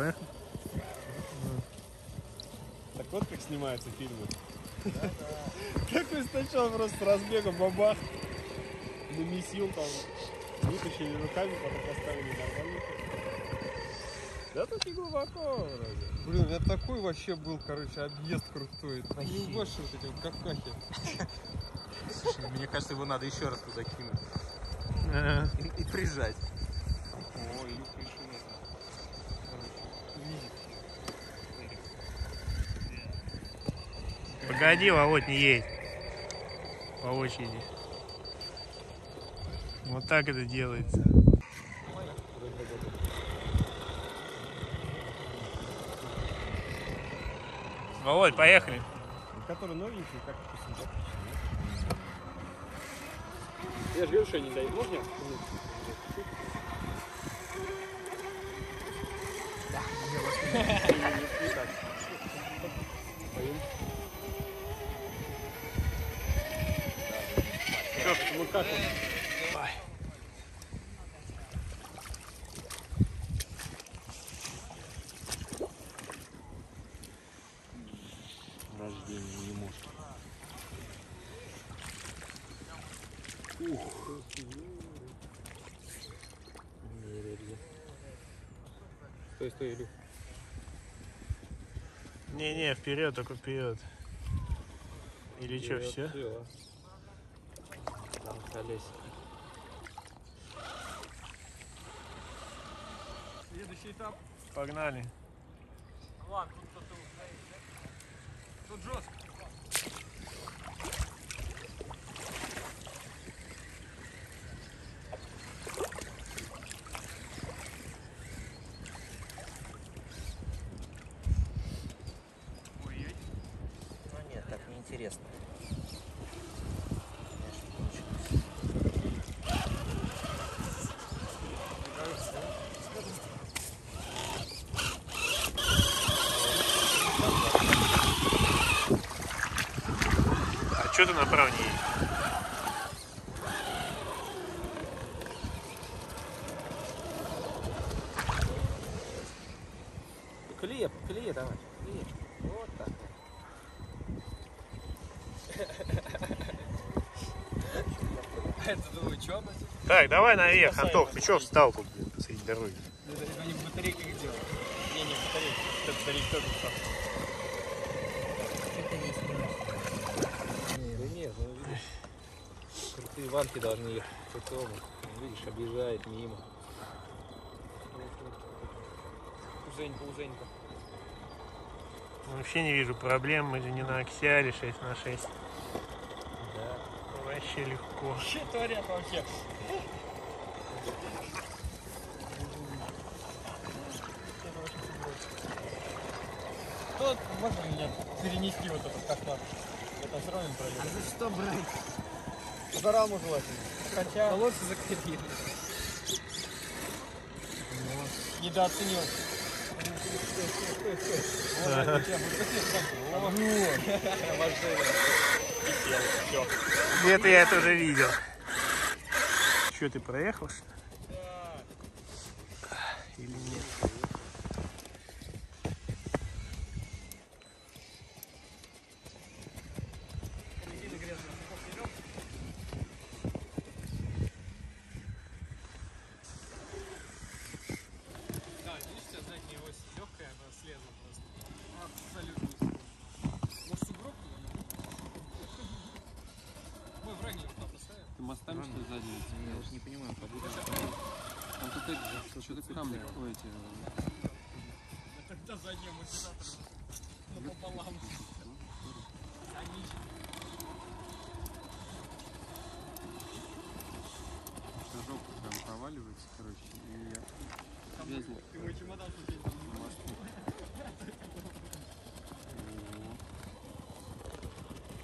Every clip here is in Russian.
поехали. Так вот как снимаются фильмы. Какой сначала просто с разбега бабах. Намесил там. Вытащили руками, потом поставили нормально. Да тут не глубоко вроде. Блин, у меня такой вообще был, короче, объезд крутой. Ну, больше вот эти вот какахи. Слушай, мне кажется, его надо еще раз туда кинуть. Ага. И, и прижать. О, Илюх решил это. Короче, Погоди, Володь, не едь. По очереди. Вот так это делается. Володь, поехали. Который новенький, как. Я же говорю, что не дают. Можно? Ну как он? Рождение не может. Стой, стой, Илюх. Не-не, вперед, только вперед. Или что, все? Всё. Колесико. Следующий этап. Погнали. Ладно, тут кто-то Тут жестко. Ну нет, так неинтересно. А что ты направо не едешь? Клея, клея давай. Клея. Вот так. Это думаю, что она? Так, давай наверх, Антох, ты что встал тут посреди дороги? Это они в батарейках делают. Не, не, батарейка. Что батарейка тоже встал. Да нет, ну видишь, крутые ванки должны ехать. Ну, Видишь, объезжает мимо. Узенько, узенько. Вообще не вижу проблем, мы же не на Аксиаре 6 на 6. Да. Вообще легко. Что творят вообще? Кто можно меня перенести вот этот все равно не пройду. А за что брать? За раму желательно. Хотя... Колодцы закрепили. Недооценил. Где-то я это уже видел. Что, ты проехал? что ли? Или нет? Да, видишь, у тебя задняя ось легкая, она слезла просто. Абсолютно. Может, сугроб Мы в ранее туда поставим. Ты мостами что ли сзади? Я вот не понимаю, подумай. Там тут эти, что-то камни какое-то. А тогда задний амортизатор напополам. Они Шажок прям проваливается, короче, и я там Везли. ты мой чемодан случайно не на мосту.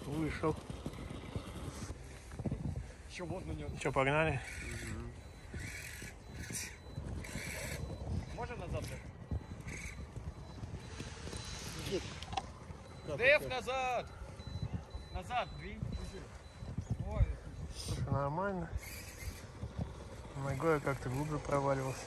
Вышел. Вот на нем. Что, погнали? Можно назад? Дэв, назад! Назад, двинь. Ой, Слушай, нормально. Ногой я как-то глубже проваливался.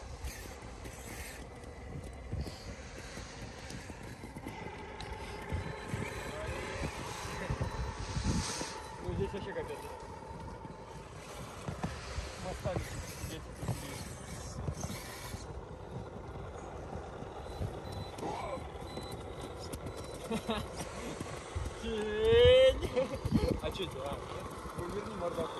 А что это? А, ну, верни мордаху.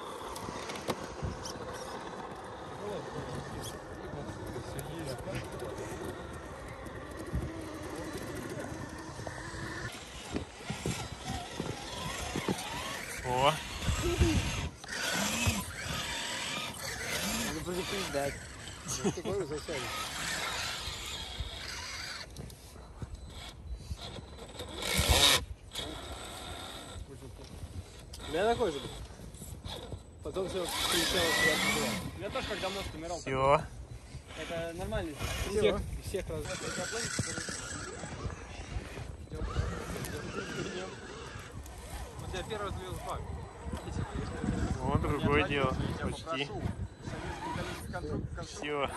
О, Надо предупреждать. Какой засядет? У меня такой же был. Потом все. У меня тоже, когда мозг умирал, все. это нормально. У Всех, всех, всех раз. У тебя первый звезд баг. Вот другое дело. Почти. Все.